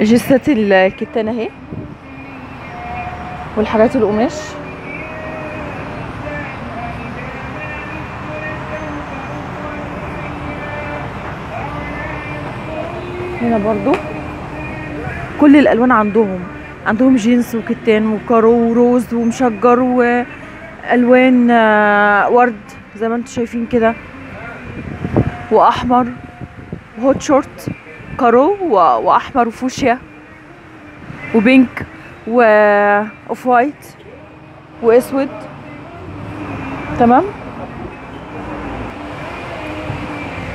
جثة الكتان اهي والحاجات القماش. هنا برضو. كل الألوان عندهم. عندهم جينز وكتان وكارو وروز ومشجر وألوان آه، ورد. زي ما أنتم شايفين كده. وأحمر. و hot short كارو وأحمر وفوشيا و pink و off white وأسود. تمام؟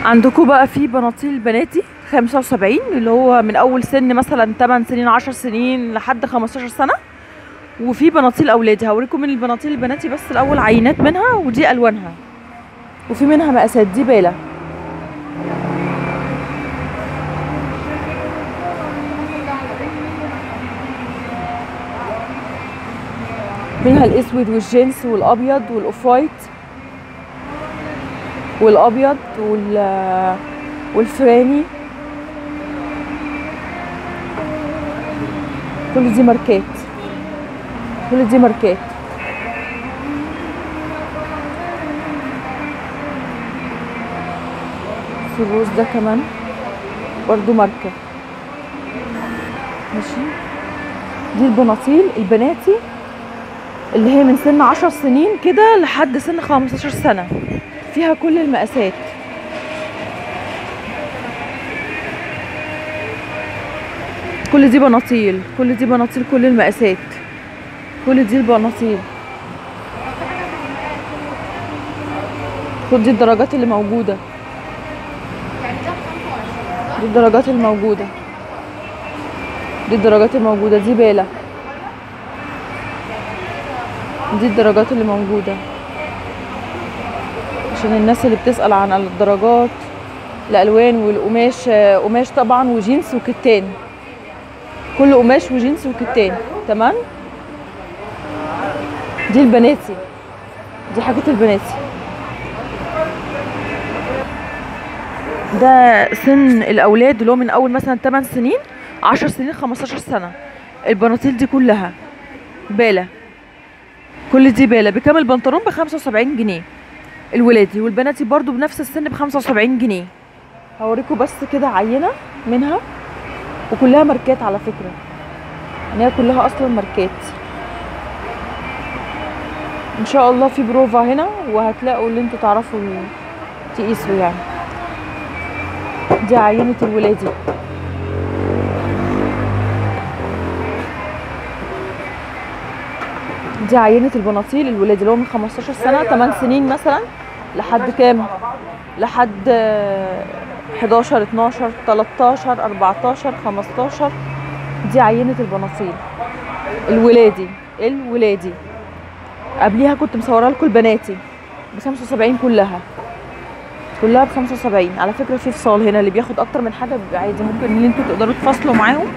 عندكم بقى في بناطيل بناتي 75 اللي هو من أول سن مثلا 8 سنين 10 سنين لحد 15 سنة. وفي بناطيل اولادي هوريكم من البناطيل البناتي بس الأول عينات منها ودي ألوانها. وفي منها مقاسات. دي باله منها الأسود والجينز والأبيض وال off white والأبيض وال والفراني. كل دي ماركات. كل دي ماركات. الروز ده كمان. برضو ماركة. ماشي. دي البناطيل البناتي. اللي هي من سن عشر سنين كده لحد سن خمستاشر سنة. فيها كل المقاسات. كل دي بناطيل. كل دي بناطيل كل المقاسات. كل دي البناطيل. خد دي الدرجات اللي موجودة. دي الدرجات الموجودة. دي الدرجات الموجودة. دي بالة دي الدرجات اللي موجودة. عشان الناس اللي بتسأل عن الدرجات الألوان والقماش قماش طبعا وجينز وكتان. كل قماش وجينز وكتان تمام؟ دي البناتي. دي حاجات البناتي. ده سن الأولاد اللي هو من أول مثلا 8 سنين 10 سنين 15 سنة. البناطيل دي كلها بالة كل دي بالة بكام البنطلون ب 75 جنيه. الولادي والبناتي برضو بنفس السن ب 75 جنيه. هوريكم بس كده عينة منها وكلها ماركات على فكرة. يعني هي كلها أصلا ماركات. إن شاء الله في بروفا هنا وهتلاقوا اللي أنتوا تعرفوا تقيسوا يعني. دي عينة الولادي. دي عينة البناطيل الولادي اللي هو من 15 سنة 8 سنين مثلا لحد كام؟ لحد آه، 11 12 13 14 15 دي عينة البناطيل. الولادي الولادي. قبليها كنت مصورة لكم البناتي ب 75 كلها. كلها ب 75 على فكرة في فصال هنا اللي بياخد أكتر من حاجة بيبقى عادي. ممكن إن أنتوا تقدروا تفاصلوا معاهم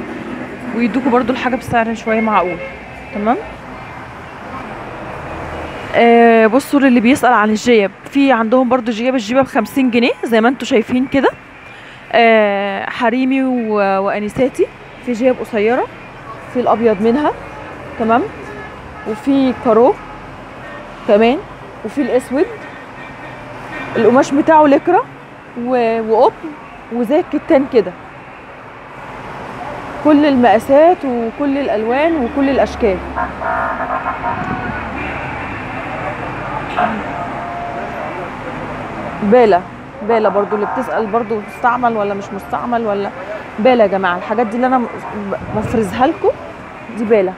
ويدوكوا برضو الحاجة بسعر شوية معقول. تمام؟ آه بصوا للي بيسأل عن الجيب. في عندهم برضو جياب الجيبة بخمسين جنيه زي ما أنتوا شايفين كده. آه حريمي وأنساتي. في جيب قصيرة في الأبيض منها تمام؟ وفي كارو كمان وفي الأسود. القماش بتاعه لكرة وقطن وزي الكتان كده. كل المقاسات وكل الألوان وكل الأشكال. بالا بالا برضو اللي بتسأل برضو مستعمل ولا مش مستعمل ولا بالا يا جماعة. الحاجات دي اللي أنا بفرزها لكم دي بالا.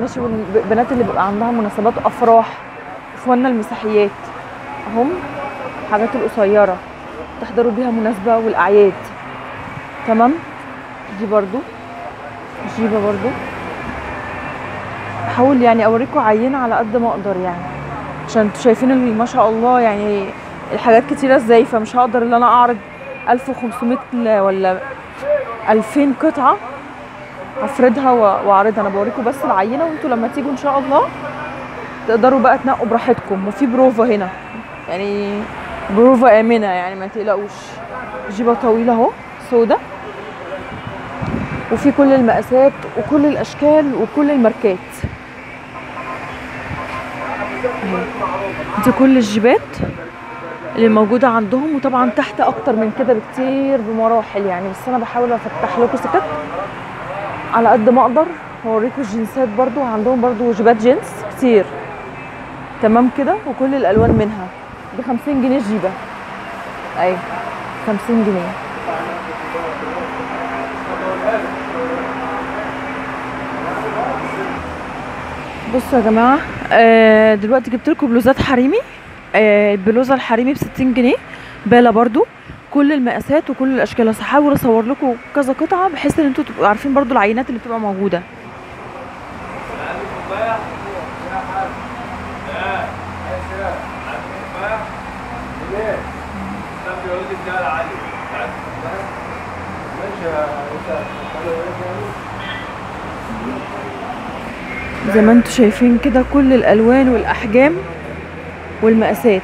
ماشي؟ والبنات اللي بيبقى عندها مناسبات أفراح إخواننا المسيحيات هم الحاجات القصيرة تحضروا بيها مناسبة والأعياد. تمام؟ دي برضو جيبة برضو. بحاول يعني أوريكم عينة على قد ما أقدر يعني عشان أنتوا شايفين ما شاء الله يعني الحاجات كتيرة إزاي؟ فمش هقدر ان أنا اعرض 1500 ل- ولا 2000 قطعة هفردها واعرضها. أنا بوريكم بس العينة وانتوا لما تيجوا ان شاء الله تقدروا بقى تنقوا براحتكم. وفي بروفا هنا. يعني بروفا آمنة يعني ما تقلقوش. جيبة طويلة اهو سودا وفي كل المقاسات وكل الأشكال وكل الماركات. دي كل الجيبات. اللي موجودة عندهم وطبعا تحت أكتر من كده بكتير بمراحل يعني. بس أنا بحاول أفتح لكم سكك على قد ما أقدر. هوريكم الجنسات برضو عندهم برضو جيبات جينز كتير. تمام كده؟ وكل الألوان منها. ب 50 جنيه الجيبه أي 50 جنيه. بصوا يا جماعة آه دلوقتي جبت لكم بلوزات حريمي. البلوزة الحريمي ب 60 جنيه. باله برضو كل المقاسات وكل الأشكال. هحاول أصور لكم كذا قطعة بحيث إن أنتوا تبقوا عارفين برضو العينات اللي بتبقى موجودة. زي ما أنتوا شايفين كده كل الألوان والأحجام والمقاسات.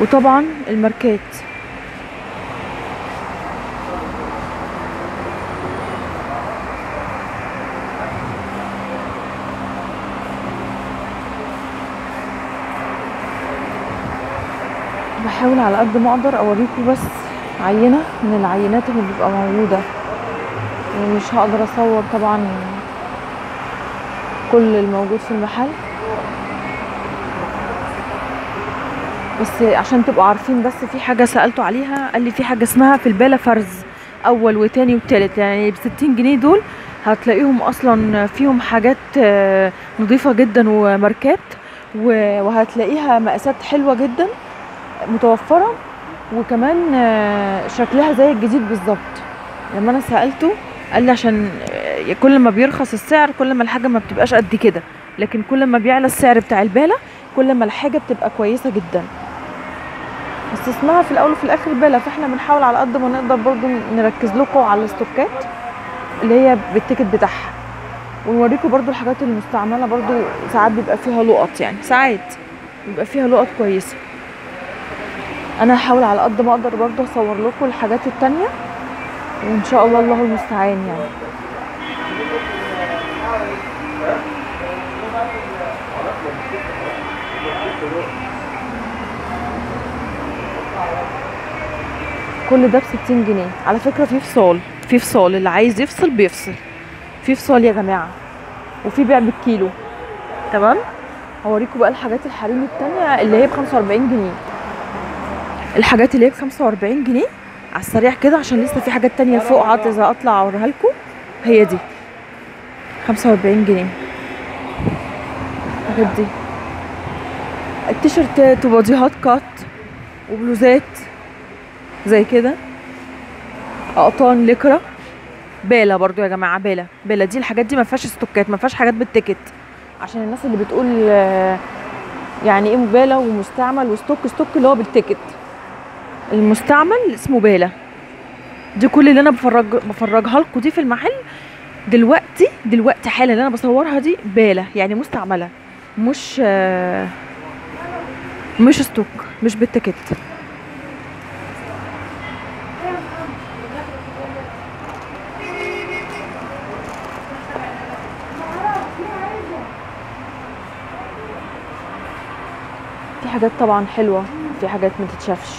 وطبعا الماركات. بحاول على قد ما أقدر أوريكم بس عينة من العينات اللي بتبقى موجودة. ومش هقدر أصور طبعا كل الموجود في المحل. بس عشان تبقوا عارفين بس في حاجة سألته عليها قال لي في حاجة اسمها في الباله فرز أول وتاني وتالت. يعني ب 60 جنيه دول هتلاقيهم أصلا فيهم حاجات آه، نظيفة جدا وماركات وهتلاقيها مقاسات حلوة جدا متوفرة وكمان آه، شكلها زي الجديد بالظبط. لما أنا سألته قال لي عشان آه، كل ما بيرخص السعر كل ما الحاجة ما بتبقاش قد كده. لكن كل ما بيعلى السعر بتاع الباله كل ما الحاجة بتبقى كويسة جدا. بس اسمها في الأول وفي الآخر باله فإحنا بنحاول على قد ما نقدر برضو نركز لكم على الاستوكات اللي هي بالتيكت بتاعها. ونوريكم برضو الحاجات المستعملة برضو ساعات بيبقى فيها لقط يعني ساعات بيبقى فيها لقط كويسة. أنا هحاول على قد ما أقدر برضو أصور لكم الحاجات التانية وإن شاء الله الله المستعان يعني. كل ده ب 60 جنيه. على فكرة في فصال في فصال اللي عايز يفصل بيفصل. في فصال يا جماعة وفي بيع بالكيلو. تمام؟ هوريكم بقى الحاجات الحريمي التانية اللي هي ب 45 جنيه. الحاجات اللي هي ب 45 جنيه على السريع كده عشان لسه في حاجات تانية فوق عايزة أطلع أوريها لكم. هي دي. 45 جنيه. الحاجات دي. التيشيرتات وباديهات cut وبلوزات. زي كده. أقطان ليكرا. باله برضو يا جماعة باله باله دي الحاجات دي ما فيهاش استوكات ما فيهاش حاجات بال ticket. عشان الناس اللي بتقول آه، يعني إيه باله ومستعمل و stock stock اللي هو بال ticket. المستعمل اسمه باله دي كل اللي أنا بفرج بفرجها لكم دي في المحل. دلوقتي دلوقتي حالا اللي أنا بصورها دي باله يعني مستعملة مش آه، مش stock مش بال ticket. في حاجات طبعا حلوة في حاجات ما تتشافش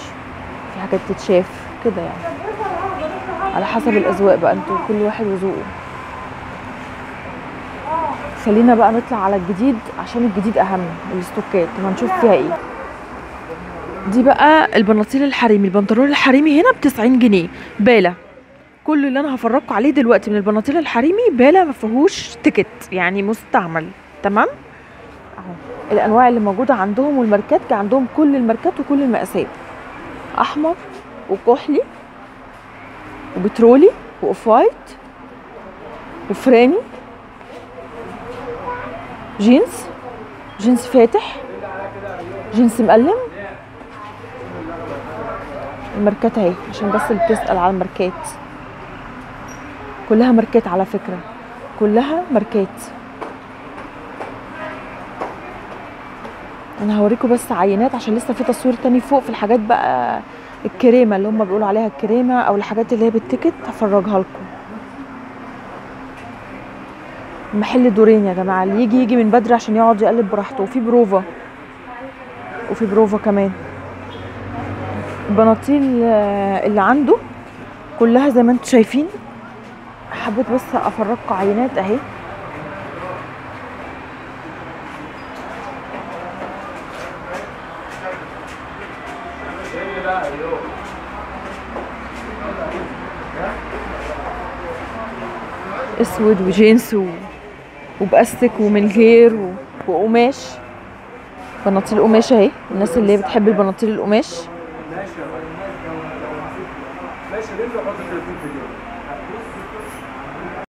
في حاجات تتشاف كده يعني. على حسب الأذواق بقى أنتوا كل واحد وذوقه. خلينا بقى نطلع على الجديد عشان الجديد أهم الاستوكات وهنشوف فيها إيه. دي بقى البناطيل الحريمي. البنطلون الحريمي هنا ب 90 جنيه. بالة كل اللي أنا هفرجكم عليه دلوقتي من البناطيل الحريمي بالة ما فيهوش تيكت يعني مستعمل. تمام؟ أهو. الأنواع اللي موجودة عندهم والماركات كان عندهم كل الماركات وكل المقاسات. أحمر وكحلي وبترولي و off white وفيراني. جينز جينز فاتح جينز مقلم. الماركات أهي عشان بس اللي بتسأل على الماركات. كلها ماركات على فكرة. كلها ماركات. أنا هوريكم بس عينات عشان لسه في تصوير تاني فوق في الحاجات بقى الكريمة اللي هم بيقولوا عليها الكريمة أو الحاجات اللي هي بال ticket هفرجها لكم. محل دورين يا جماعة اللي يجي يجي من بدري عشان يقعد يقلب براحته وفي بروفا. وفي بروفا كمان. البناطيل آه، اللي عنده كلها زي ما أنتم شايفين. حبيت بس أفرجكم عينات أهي. أسود وجينز و... وبأستك ومن غير و... وقماش. بناطيل قماش أهي الناس اللي بتحب البناطيل القماش. ماشي ماشي